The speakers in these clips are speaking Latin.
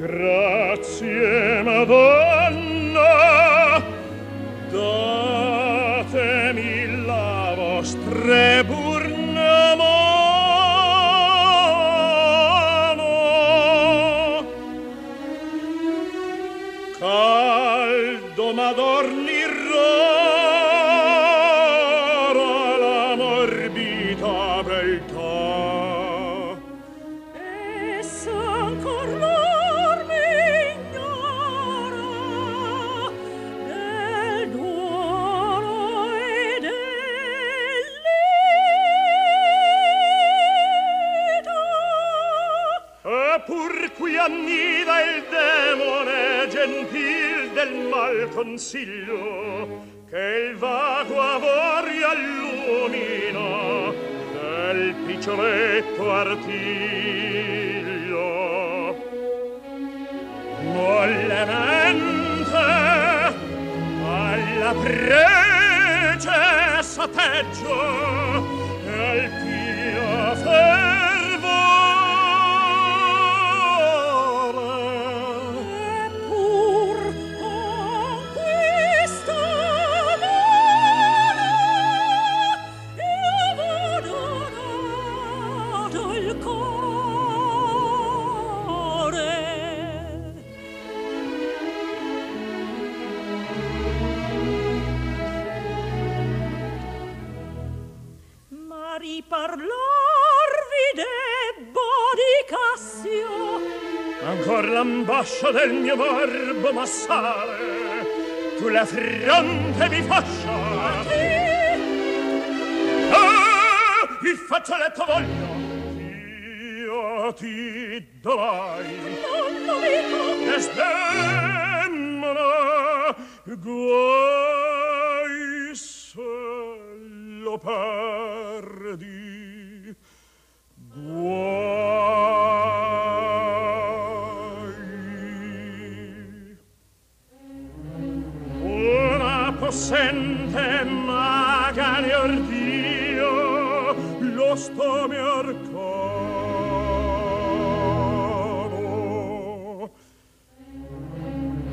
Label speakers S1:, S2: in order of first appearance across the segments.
S1: grazie. consiglio che il vago avori allumina del piccioletto artiglio. Mollemente alla prece s'atteggio del mio morbo massare tu la fronte mi fascia ah, il fazzoletto voglio. Io ti dai
S2: non lo dico
S1: che stemmano guai se lo perdi guai sente magari ordio lo sto mior corpo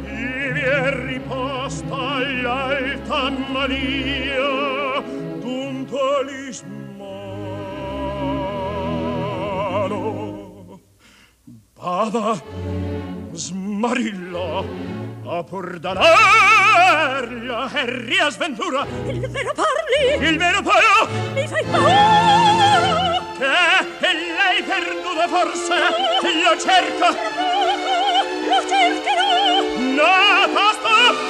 S1: ivi è riposta all'alta maria d'un talismano bada smarilla. Ma pur danar Harry a sventura
S2: Il vero parli.
S1: Il vero parlo
S2: Mi fai paura.
S1: Che e lei perduta forse? Lo cerco.
S2: Lo cercherò.
S1: No, basta.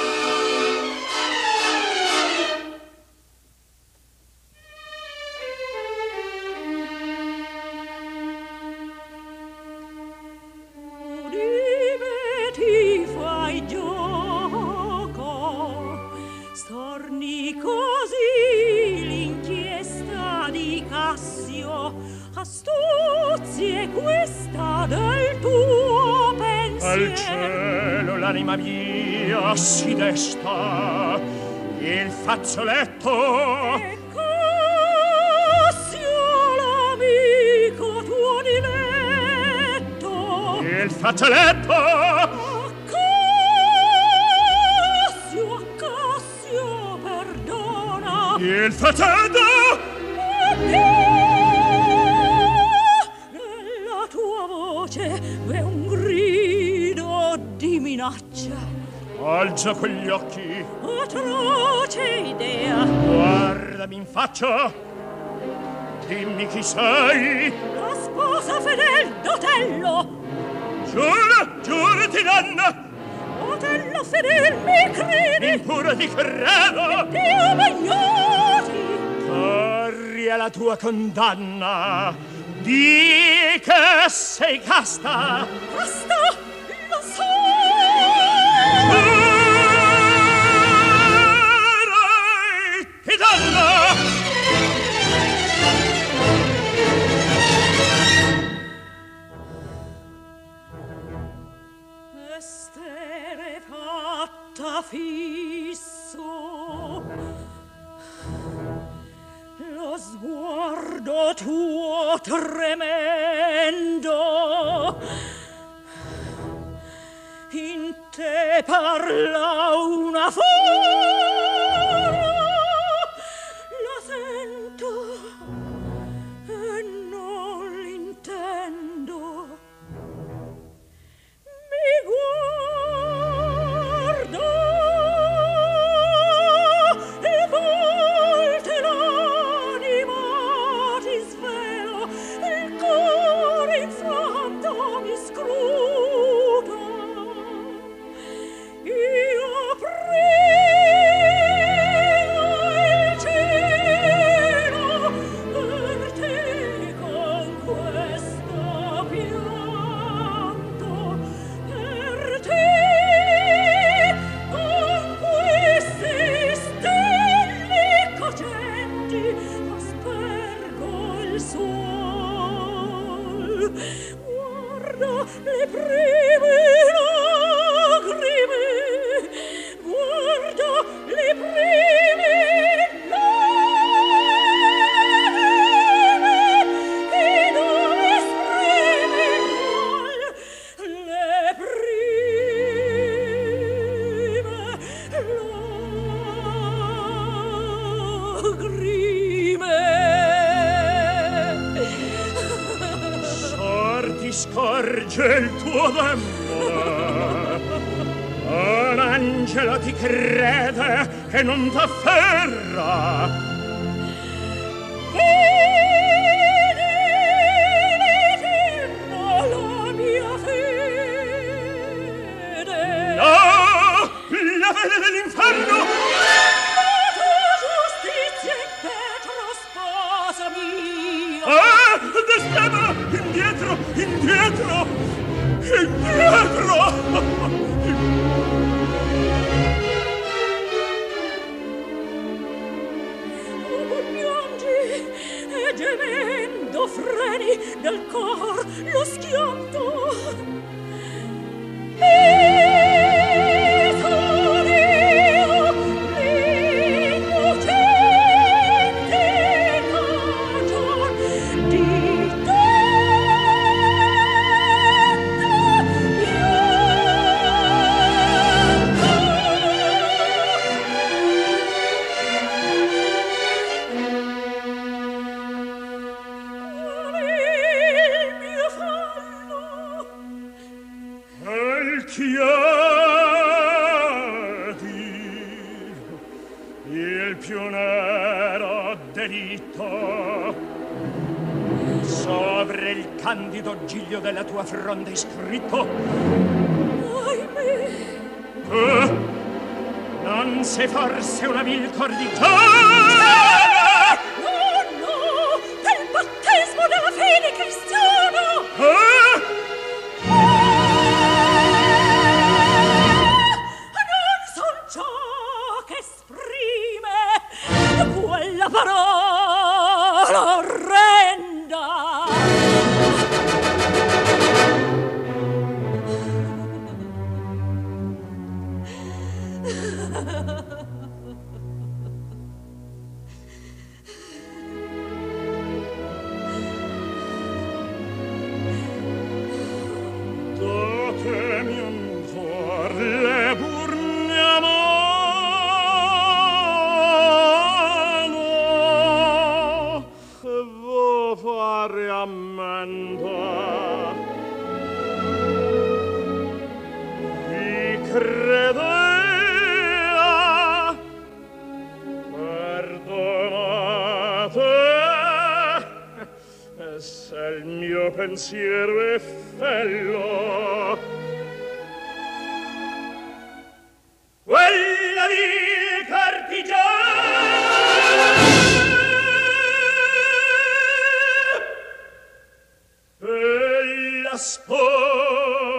S1: si desta il fazzoletto.
S2: Ecco l'amico tuo diletto.
S1: Il fazzoletto. Accassio,
S2: Accassio, perdona.
S1: Il fazzoletto.
S2: A tua voce è un grido di minaccia.
S1: Alza quegli occhi.
S2: Atroce idea.
S1: Guardami in faccia. Dimmi chi sei.
S2: La sposa fedel d'Otello.
S1: Giura, giura ti danna
S2: Otello fedel mi credi?
S1: Impura ti credo.
S2: Dio magnoti
S1: corri alla tua condanna. Di che sei casta?
S2: Casta? fisso. Lo sguardo tuo tremendo. In te parla una forza
S1: tuo demone un angelo ti crede che non t'afferra?
S2: tremendo freni del cor lo schianto.
S1: candido giglio della tua fronda iscritto.
S2: Ahimè!
S1: Eh? Non sei forse una vil cordità? credea perdonate se il mio pensiero è fello. Quella di cartigiano per la sposa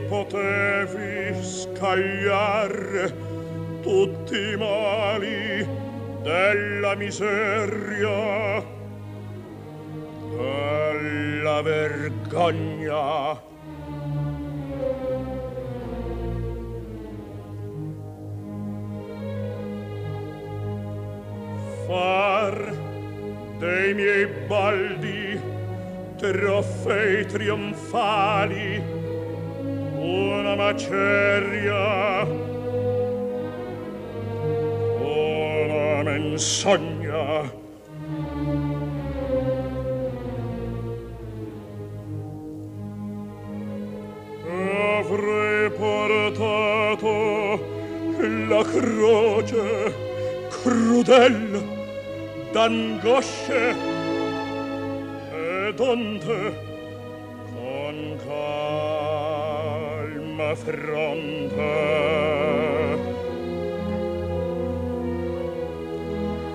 S1: potevi scagliare tutti i mali della miseria della vergogna. Far dei miei baldi trofei trionfali una maceria. Una menzogna. Avrei portato la croce crudel d'angosce e d'onte fronte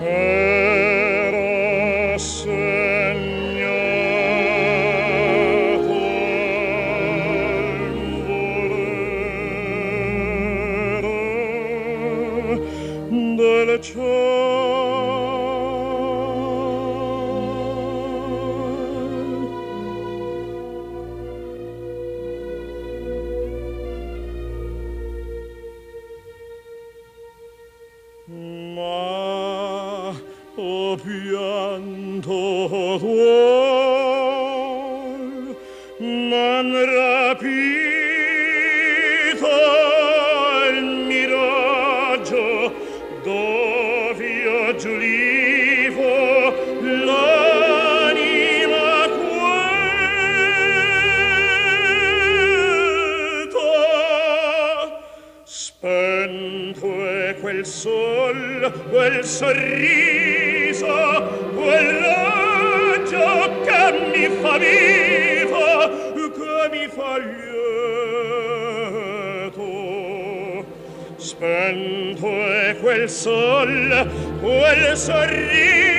S1: era oh segnato il volere del cielo sfuggito il miraggio dove io giulivo l'anima queta spento è quel sol quel sorriso quel raggio che mi fa vivere quel sol, quel sorriso,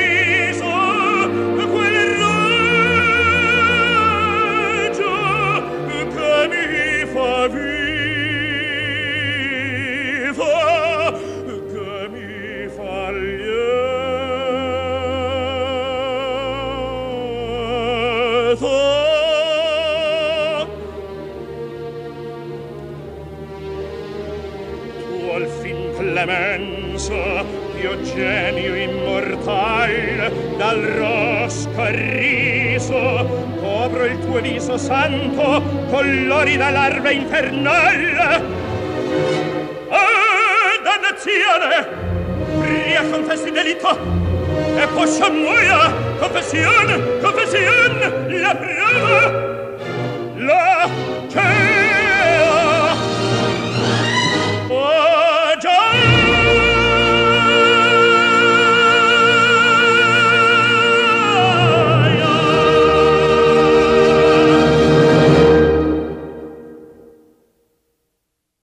S1: vecchio genio immortal dal rosco riso copro il tuo viso santo colori da larva infernal. Ah dannazione! Pria confessi delitto! E poscia muoia confessione confessione! La prova! La che